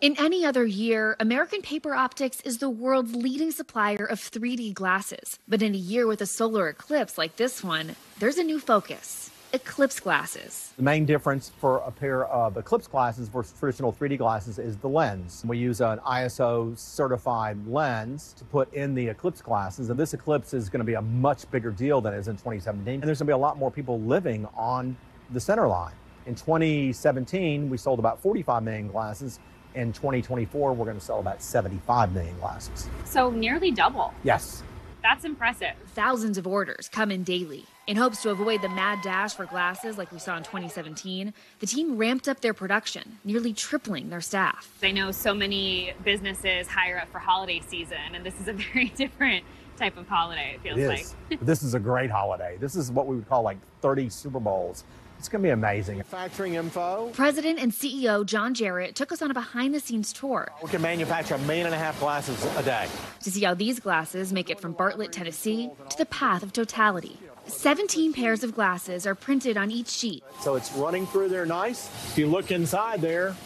In any other year, American Paper Optics is the world's leading supplier of 3D glasses. But in a year with a solar eclipse like this one, there's a new focus eclipse glasses. The main difference for a pair of eclipse glasses versus traditional 3D glasses is the lens. We use an ISO certified lens to put in the eclipse glasses, and this eclipse is going to be a much bigger deal than it is in 2017. And there's going to be a lot more people living on the center line. In 2017, we sold about 45 million glasses. In 2024, we're going to sell about 75 million glasses. So nearly double. Yes. That's impressive. Thousands of orders come in daily. In hopes to avoid the mad dash for glasses like we saw in 2017, the team ramped up their production, nearly tripling their staff. I know so many businesses hire up for holiday season, and this is a very different type of holiday, it feels it like. this is a great holiday. This is what we would call like 30 Super Bowls. It's going to be amazing. Manufacturing info. President and CEO John Jerit took us on a behind the scenes tour. We can manufacture a million and a half glasses a day. To see how these glasses make it from Bartlett, Tennessee to the path of totality. 17 pairs of glasses are printed on each sheet. So it's running through there nice. If you look inside there,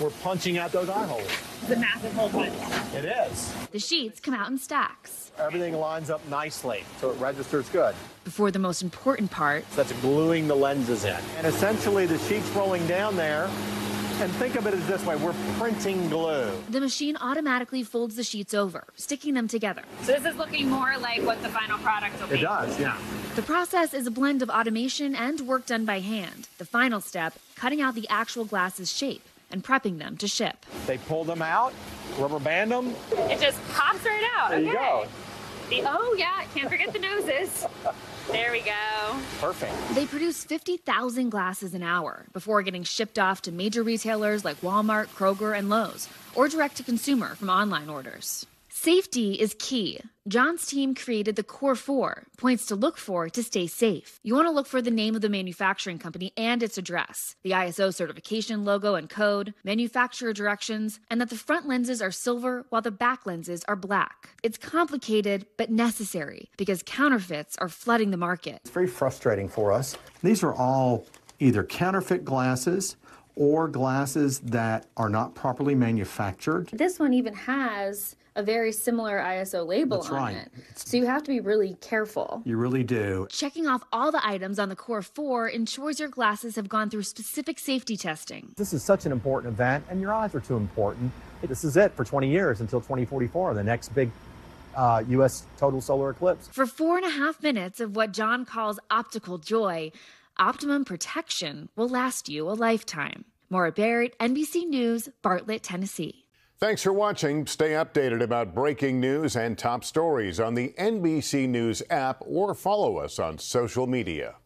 we're punching out those eye holes. It's a massive hole punch. It is. The sheets come out in stacks. Everything lines up nicely, so it registers good. Before the most important part. That's gluing the lenses in. And essentially the sheet's rolling down there and think of it as this way we're printing glue. The machine automatically folds the sheets over, sticking them together. So this is looking more like what the final product will be. It does, yeah. The process is a blend of automation and work done by hand. The final step, cutting out the actual glass's shape and prepping them to ship. They pull them out, rubber band them. It just pops right out. There okay. you go. The, oh, yeah, can't forget the noses. There we go. Perfect. They produce 50,000 glasses an hour before getting shipped off to major retailers like Walmart, Kroger, and Lowe's, or direct to consumer from online orders. Safety is key. John's team created the Core 4, points to look for to stay safe. You want to look for the name of the manufacturing company and its address, the ISO certification logo and code, manufacturer directions, and that the front lenses are silver while the back lenses are black. It's complicated but necessary because counterfeits are flooding the market. It's very frustrating for us. These are all either counterfeit glasses or glasses that are not properly manufactured. This one even has a very similar ISO label That's on right. it. So you have to be really careful. You really do. Checking off all the items on the Core 4 ensures your glasses have gone through specific safety testing. This is such an important event, and your eyes are too important. This is it for 20 years until 2044, the next big uh, U.S. total solar eclipse. For four and a half minutes of what John calls optical joy, optimum protection will last you a lifetime. Maura Barrett, NBC News, Bartlett, Tennessee. Thanks for watching. Stay updated about breaking news and top stories on the NBC News app or follow us on social media.